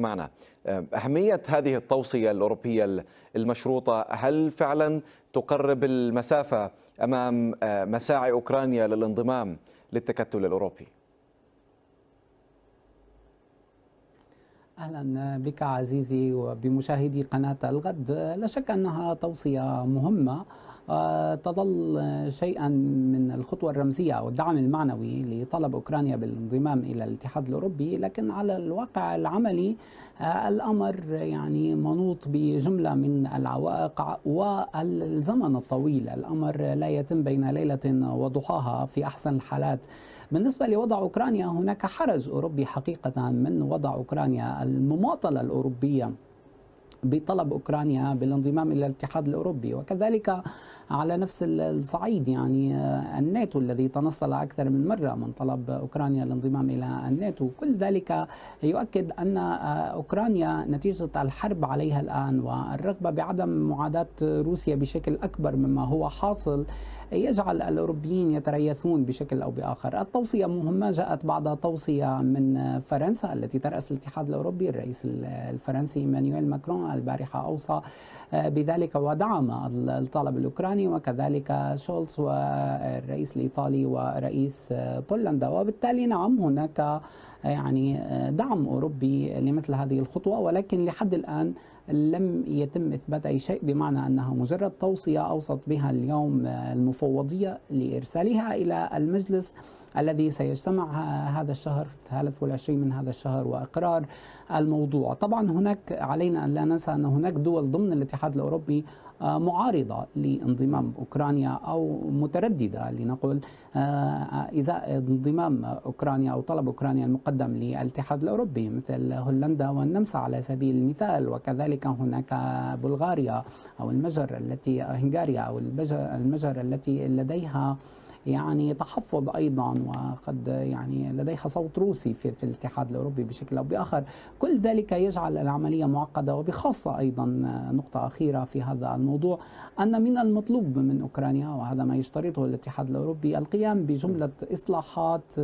معنا. أهمية هذه التوصية الأوروبية المشروطة هل فعلا تقرب المسافة أمام مساعي أوكرانيا للانضمام للتكتل الأوروبي؟ أهلا بك عزيزي وبمشاهدي قناة الغد. لا شك أنها توصية مهمة. تظل شيئا من الخطوة الرمزية أو الدعم المعنوي لطلب أوكرانيا بالانضمام إلى الاتحاد الأوروبي لكن على الواقع العملي الأمر يعني منوط بجملة من العوائق والزمن الطويل. الأمر لا يتم بين ليلة وضحاها في أحسن الحالات. بالنسبة لوضع أوكرانيا هناك حرج أوروبي حقيقة من وضع أوكرانيا المماطلة الأوروبية. بطلب أوكرانيا بالانضمام إلى الاتحاد الأوروبي وكذلك على نفس الصعيد يعني الناتو الذي تنصل أكثر من مرة من طلب أوكرانيا الانضمام إلى الناتو. كل ذلك يؤكد أن أوكرانيا نتيجة الحرب عليها الآن والرغبة بعدم معاداة روسيا بشكل أكبر مما هو حاصل يجعل الأوروبيين يتريثون بشكل أو بآخر. التوصية مهمة. جاءت بعد توصية من فرنسا التي ترأس الاتحاد الأوروبي. الرئيس الفرنسي إيمانويل ماكرون البارحة أوصى بذلك ودعم الطلب الأوكراني وكذلك شولتز والرئيس الإيطالي ورئيس بولندا. وبالتالي نعم هناك يعني دعم أوروبي لمثل هذه الخطوة. ولكن لحد الآن لم يتم إثبات أي شيء بمعنى أنها مجرد توصية أوصت بها اليوم المفوضية لإرسالها إلى المجلس الذي سيجتمع هذا الشهر في الثالث والعشرين من هذا الشهر وإقرار الموضوع. طبعا هناك علينا أن لا ننسى أن هناك دول ضمن الاتحاد الأوروبي معارضة لانضمام أوكرانيا أو مترددة لنقل إذا انضمام أوكرانيا أو طلب أوكرانيا المقدم للاتحاد الأوروبي مثل هولندا والنمسا على سبيل المثال وكذلك هناك بلغاريا أو المجر التي هنغاريا أو المجر التي لديها يعني تحفظ أيضا وقد يعني لديها صوت روسي في, في الاتحاد الأوروبي بشكل أو بآخر، كل ذلك يجعل العملية معقدة وبخاصة أيضا نقطة أخيرة في هذا الموضوع أن من المطلوب من أوكرانيا وهذا ما يشترطه الاتحاد الأوروبي القيام بجملة إصلاحات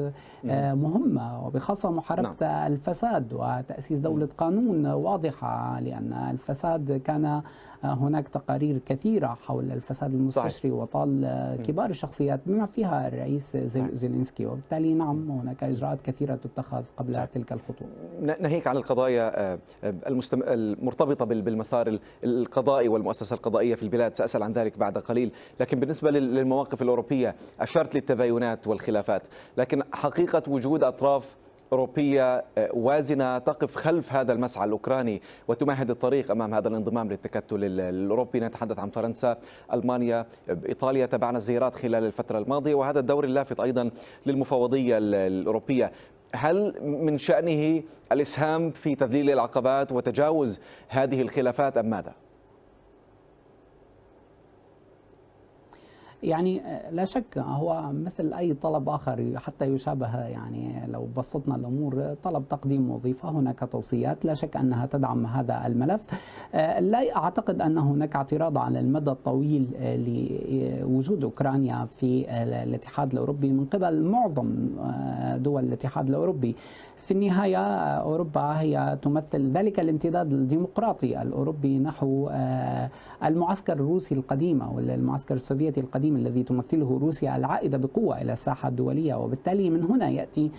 مهمة وبخاصة محاربة نعم. الفساد وتأسيس دولة قانون واضحة لأن الفساد كان هناك تقارير كثيرة حول الفساد المستشري وطال كبار الشخصيات بما فيها الرئيس زيلينسكي وبالتالي نعم هناك إجراءات كثيرة تتخذ قبل تلك الخطوة. ناهيك عن القضايا المستم... المرتبطة بالمسار القضائي والمؤسسة القضائية في البلاد. سأسأل عن ذلك بعد قليل. لكن بالنسبة للمواقف الأوروبية أشرت للتباينات والخلافات. لكن حقيقة وجود أطراف أوروبية وازنة تقف خلف هذا المسعى الأوكراني وتمهد الطريق أمام هذا الانضمام للتكتل الأوروبي نتحدث عن فرنسا ألمانيا إيطاليا تابعنا الزيارات خلال الفترة الماضية وهذا الدور اللافت أيضا للمفوضية الأوروبية هل من شأنه الإسهام في تذليل العقبات وتجاوز هذه الخلافات أم ماذا؟ يعني لا شك هو مثل أي طلب آخر حتى يشابه يعني لو بسطنا الأمور طلب تقديم وظيفة هناك توصيات لا شك أنها تدعم هذا الملف. لا أعتقد أن هناك اعتراض على المدى الطويل لوجود أوكرانيا في الاتحاد الأوروبي من قبل معظم دول الاتحاد الأوروبي. في النهاية أوروبا هي تمثل ذلك الامتداد الديمقراطي الأوروبي نحو المعسكر الروسي القديم أو المعسكر السوفيتي القديم الذي تمثله روسيا العائدة بقوة إلى الساحة الدولية. وبالتالي من هنا يأتي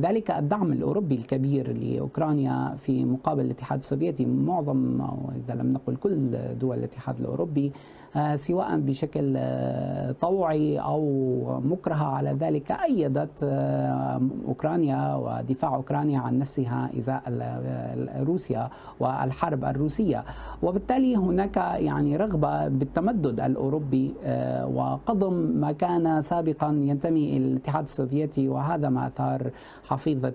ذلك الدعم الأوروبي الكبير لأوكرانيا في مقابل الاتحاد السوفيتي. معظم إذا لم نقل كل دول الاتحاد الأوروبي سواء بشكل طوعي أو مكرهه على ذلك أيدت أوكرانيا ودفاع أوكرانيا عن نفسها ازاء روسيا والحرب الروسية. وبالتالي هناك يعني رغبة بالتمدد الأوروبي وقضم ما كان سابقا ينتمي إلى الاتحاد السوفيتي وهذا ما أثار حفيظة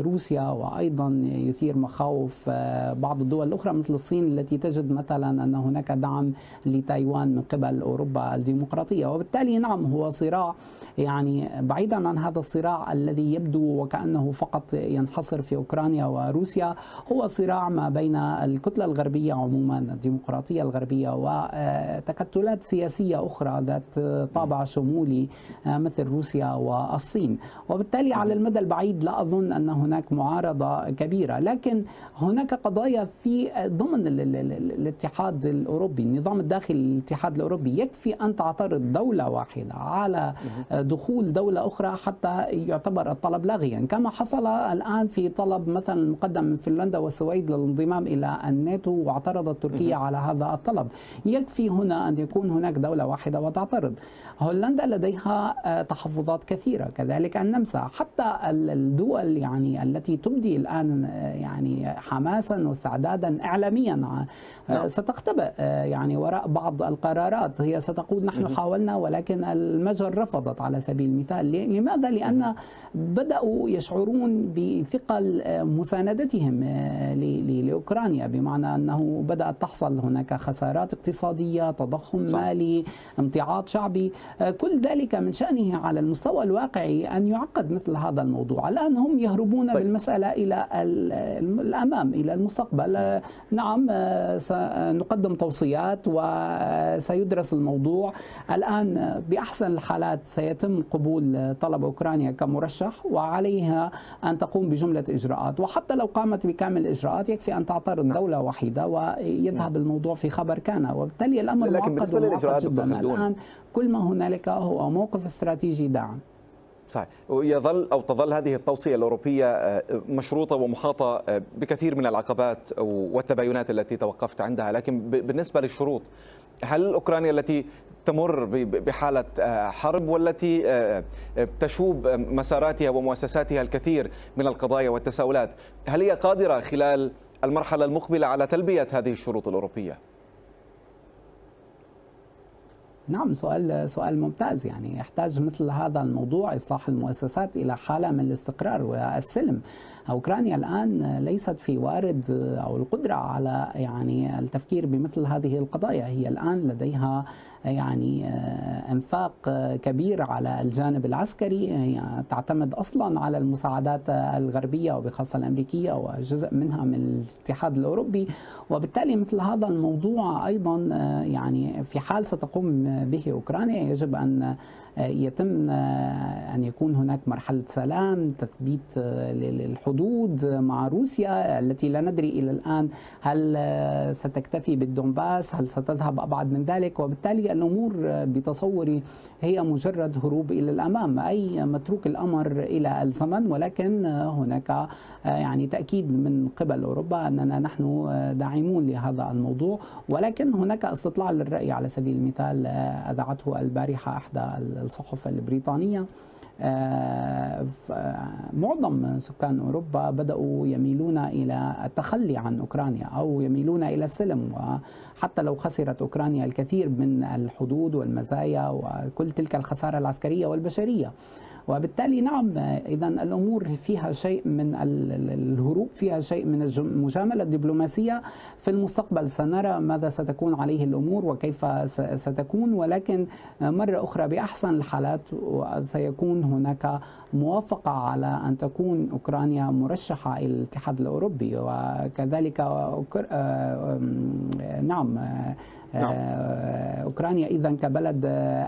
روسيا. وأيضا يثير مخاوف بعض الدول الأخرى مثل الصين التي تجد مثلا أن هناك دعم تايوان من قبل أوروبا الديمقراطية. وبالتالي نعم هو صراع يعني بعيدا عن هذا الصراع الذي يبدو وكأنه فقط ينحصر في أوكرانيا وروسيا هو صراع ما بين الكتلة الغربية عموما الديمقراطية الغربية وتكتلات سياسية أخرى ذات طابع شمولي مثل روسيا والصين. وبالتالي على المدى البعيد لا أظن أن هناك معارضة كبيرة. لكن هناك قضايا في ضمن ال ال ال الاتحاد الأوروبي النظام الداخلي للاتحاد الأوروبي يكفي أن تعترض دولة واحدة على دخول دولة أخرى حتى يعتبر الطلب لاغيا. كما حصل الآن في طلب مثلا مقدم من فنلندا والسويد للانضمام إلى الناتو واعترضت تركيا على هذا الطلب. يكفي هنا أن يكون هناك دولة واحدة وتعترض. هولندا لديها تحفظات كثيرة كذلك النمسا. حتى الدول يعني التي تبدي الآن يعني حماسا واستعدادا إعلاميا نعم. ستختبئ يعني وراء بعض القرارات. هي ستقول نحن حاولنا ولكن المجر رفضت على سبيل المثال. لماذا؟ لأن بدأوا يشعرون بثقل مساندتهم لأوكرانيا بمعنى أنه بدأت تحصل هناك خسارات اقتصادية تضخم صح. مالي امتعاض شعبي كل ذلك من شأنه على المستوى الواقعي أن يعقد مثل هذا الموضوع الآن هم يهربون طيب. بالمسألة إلى الأمام إلى المستقبل نعم سنقدم توصيات وسيدرس الموضوع الآن بأحسن الحالات سيتم قبول طلب أوكرانيا كمرشح وعليها أن تقوم بجملة إجراءات. وحتى لو قامت بكامل الإجراءات يكفي أن تعترض دولة واحدة ويذهب الموضوع في خبر كان. وبالتالي الأمر لكن بالنسبة للإجراءات جدا الآن. كل ما هنالك هو موقف استراتيجي داعم. صحيح. ويظل أو تظل هذه التوصية الأوروبية مشروطة ومحاطة بكثير من العقبات والتباينات التي توقفت عندها. لكن بالنسبة للشروط هل أوكرانيا التي تمر بحالة حرب والتي تشوب مساراتها ومؤسساتها الكثير من القضايا والتساؤلات هل هي قادرة خلال المرحلة المقبلة على تلبية هذه الشروط الأوروبية؟ نعم سؤال سؤال ممتاز. يعني يحتاج مثل هذا الموضوع إصلاح المؤسسات إلى حالة من الاستقرار والسلم. أوكرانيا الآن ليست في وارد أو القدرة على يعني التفكير بمثل هذه القضايا. هي الآن لديها يعني انفاق كبير على الجانب العسكري. هي تعتمد أصلا على المساعدات الغربية وبخاصة الأمريكية وجزء منها من الاتحاد الأوروبي. وبالتالي مثل هذا الموضوع أيضا يعني في حال ستقوم به أوكرانيا يجب أن يتم أن يكون هناك مرحلة سلام تثبيت للحدود مع روسيا التي لا ندري إلى الآن هل ستكتفي بالدونباس هل ستذهب أبعد من ذلك. وبالتالي الأمور بتصوري هي مجرد هروب إلى الأمام أي متروك الأمر إلى الزمن. ولكن هناك يعني تأكيد من قبل أوروبا أننا نحن داعمون لهذا الموضوع. ولكن هناك استطلاع للرأي على سبيل المثال اذاعته البارحة إحدى الصحف البريطانية. معظم سكان أوروبا بدأوا يميلون إلى التخلي عن أوكرانيا أو يميلون إلى السلم وحتى لو خسرت أوكرانيا الكثير من الحدود والمزايا وكل تلك الخسارة العسكرية والبشرية. وبالتالي نعم اذا الأمور فيها شيء من الهروب فيها شيء من المجامله الدبلوماسية في المستقبل. سنرى ماذا ستكون عليه الأمور وكيف ستكون ولكن مرة أخرى بأحسن الحالات سيكون هناك موافقة على أن تكون أوكرانيا مرشحة إلى الاتحاد الأوروبي. وكذلك نعم نعم. أوكرانيا اذا كبلد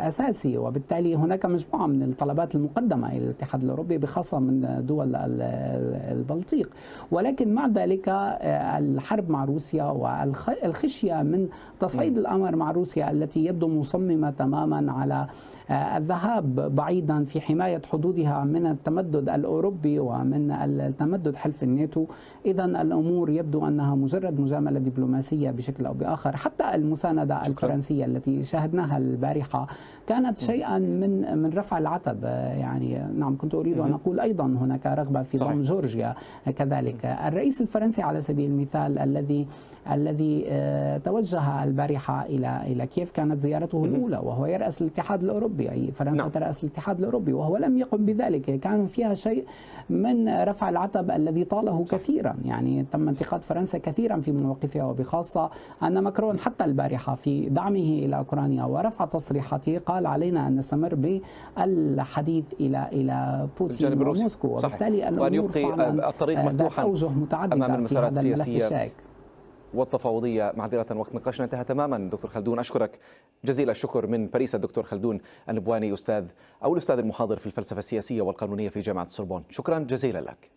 أساسي. وبالتالي هناك مجموعة من الطلبات المقدمة إلى الاتحاد الأوروبي بخاصة من دول البلطيق. ولكن مع ذلك الحرب مع روسيا والخشيه من تصعيد الأمر مع روسيا التي يبدو مصممة تماما على الذهاب بعيدا في حماية حدودها من التمدد الأوروبي ومن التمدد حلف الناتو. اذا الأمور يبدو أنها مجرد مجاملة دبلوماسية بشكل أو بآخر. حتى المساندة الفرنسية التي شاهدناها البارحة كانت شيئا من من رفع العتب. يعني نعم كنت أريد أن أقول أيضا هناك رغبة في ضم جورجيا كذلك. الرئيس الفرنسي على سبيل المثال الذي الذي توجه البارحة إلى إلى كييف كانت زيارته الأولى وهو يراس الاتحاد الأوروبي أي فرنسا نعم. تراس الاتحاد الأوروبي وهو لم يقم بذلك. كان فيها شيء من رفع العتب الذي طاله صح. كثيرا. يعني تم انتقاد فرنسا كثيرا في مواقفها وبخاصة أن ماكرون حتى البارحة في دعمه إلى أوكرانيا ورفع تصريحاته قال علينا أن نستمر بالحديث إلى إلى بوتين وموسكو وبالتالي الأمور وأن يبقي الطريق مفتوحا أوجه متعددة أمام الملف الشائك والتفاوضية معذرة وقت نقاشنا انتهى تماما. دكتور خلدون أشكرك جزيل الشكر من باريس. الدكتور خلدون النبواني أستاذ أو الأستاذ المحاضر في الفلسفة السياسية والقانونية في جامعة السوربون شكرا جزيلا لك.